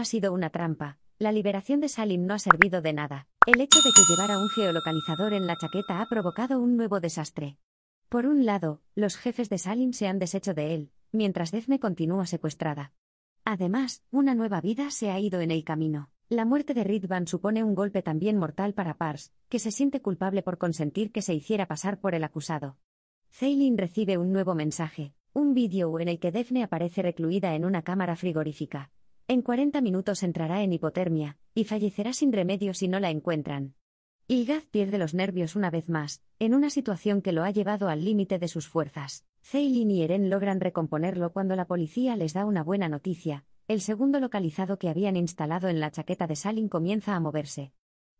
ha sido una trampa. La liberación de Salim no ha servido de nada. El hecho de que llevara un geolocalizador en la chaqueta ha provocado un nuevo desastre. Por un lado, los jefes de Salim se han deshecho de él, mientras Defne continúa secuestrada. Además, una nueva vida se ha ido en el camino. La muerte de Ridvan supone un golpe también mortal para Pars, que se siente culpable por consentir que se hiciera pasar por el acusado. Ceylin recibe un nuevo mensaje, un vídeo en el que Defne aparece recluida en una cámara frigorífica. En 40 minutos entrará en hipotermia, y fallecerá sin remedio si no la encuentran. Ilgaz pierde los nervios una vez más, en una situación que lo ha llevado al límite de sus fuerzas. Ceylin y Eren logran recomponerlo cuando la policía les da una buena noticia. El segundo localizado que habían instalado en la chaqueta de Salin comienza a moverse.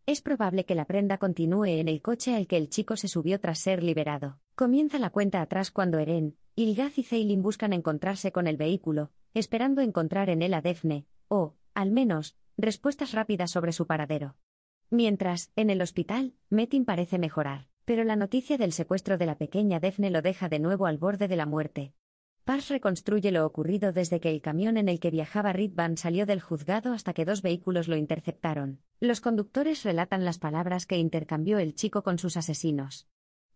Es probable que la prenda continúe en el coche al que el chico se subió tras ser liberado. Comienza la cuenta atrás cuando Eren, Ilgaz y Ceylin buscan encontrarse con el vehículo, esperando encontrar en él a Defne, o, al menos, respuestas rápidas sobre su paradero. Mientras, en el hospital, Metin parece mejorar pero la noticia del secuestro de la pequeña Defne lo deja de nuevo al borde de la muerte. Pars reconstruye lo ocurrido desde que el camión en el que viajaba Ridvan salió del juzgado hasta que dos vehículos lo interceptaron. Los conductores relatan las palabras que intercambió el chico con sus asesinos.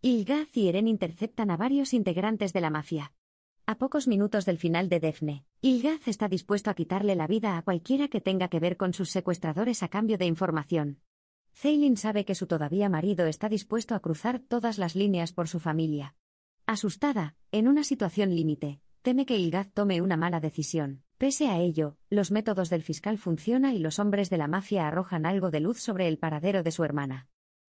Ilgaz y Eren interceptan a varios integrantes de la mafia. A pocos minutos del final de Defne, Ilgaz está dispuesto a quitarle la vida a cualquiera que tenga que ver con sus secuestradores a cambio de información. Ceylin sabe que su todavía marido está dispuesto a cruzar todas las líneas por su familia. Asustada, en una situación límite, teme que Ilgaz tome una mala decisión. Pese a ello, los métodos del fiscal funcionan y los hombres de la mafia arrojan algo de luz sobre el paradero de su hermana.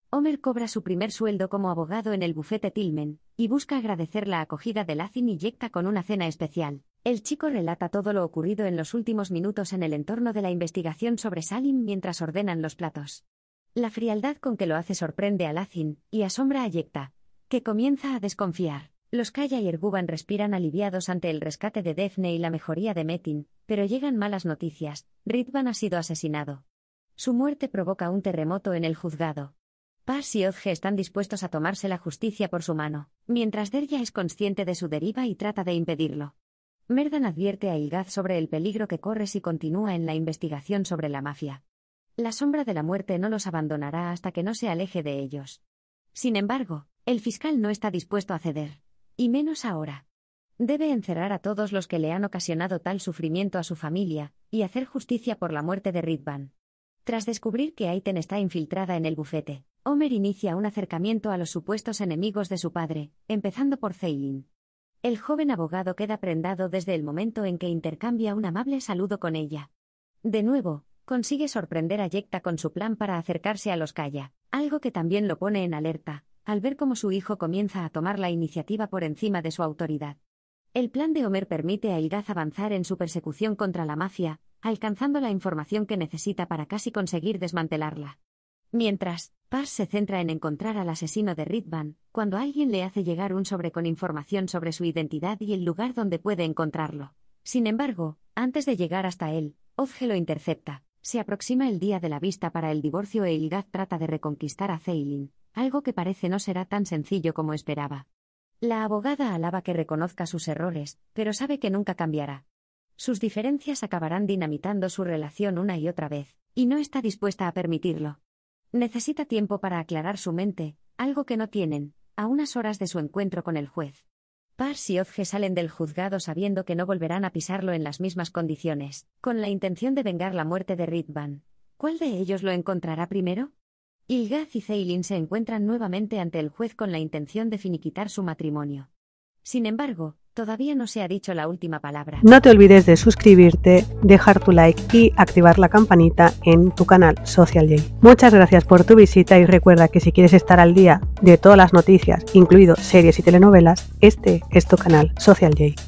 Homer cobra su primer sueldo como abogado en el bufete Tillman, y busca agradecer la acogida de Lazin y Yekta con una cena especial. El chico relata todo lo ocurrido en los últimos minutos en el entorno de la investigación sobre Salim mientras ordenan los platos. La frialdad con que lo hace sorprende a Lacin y asombra a Yekta, que comienza a desconfiar. Los Kaya y Erguban respiran aliviados ante el rescate de Defne y la mejoría de Metin, pero llegan malas noticias. Ritvan ha sido asesinado. Su muerte provoca un terremoto en el juzgado. Paz y Odge están dispuestos a tomarse la justicia por su mano, mientras Derya es consciente de su deriva y trata de impedirlo. Merdan advierte a Ilgaz sobre el peligro que corre si continúa en la investigación sobre la mafia. La sombra de la muerte no los abandonará hasta que no se aleje de ellos. Sin embargo, el fiscal no está dispuesto a ceder. Y menos ahora. Debe encerrar a todos los que le han ocasionado tal sufrimiento a su familia, y hacer justicia por la muerte de Ridvan. Tras descubrir que Aiten está infiltrada en el bufete, Homer inicia un acercamiento a los supuestos enemigos de su padre, empezando por Ceylin. El joven abogado queda prendado desde el momento en que intercambia un amable saludo con ella. De nuevo, consigue sorprender a Yekta con su plan para acercarse a los Kaya, algo que también lo pone en alerta, al ver cómo su hijo comienza a tomar la iniciativa por encima de su autoridad. El plan de Homer permite a Ilgaz avanzar en su persecución contra la mafia, alcanzando la información que necesita para casi conseguir desmantelarla. Mientras, Paz se centra en encontrar al asesino de Ridvan, cuando alguien le hace llegar un sobre con información sobre su identidad y el lugar donde puede encontrarlo. Sin embargo, antes de llegar hasta él, Ozge lo intercepta, se aproxima el día de la vista para el divorcio e Ilgaz trata de reconquistar a Ceylin, algo que parece no será tan sencillo como esperaba. La abogada alaba que reconozca sus errores, pero sabe que nunca cambiará. Sus diferencias acabarán dinamitando su relación una y otra vez, y no está dispuesta a permitirlo. Necesita tiempo para aclarar su mente, algo que no tienen, a unas horas de su encuentro con el juez. Pars y Ozge salen del juzgado sabiendo que no volverán a pisarlo en las mismas condiciones, con la intención de vengar la muerte de Ritvan. ¿Cuál de ellos lo encontrará primero? Ilgaz y Ceylin se encuentran nuevamente ante el juez con la intención de finiquitar su matrimonio. Sin embargo, Todavía no se ha dicho la última palabra. No te olvides de suscribirte, dejar tu like y activar la campanita en tu canal Social J. Muchas gracias por tu visita y recuerda que si quieres estar al día de todas las noticias, incluido series y telenovelas, este es tu canal Social J.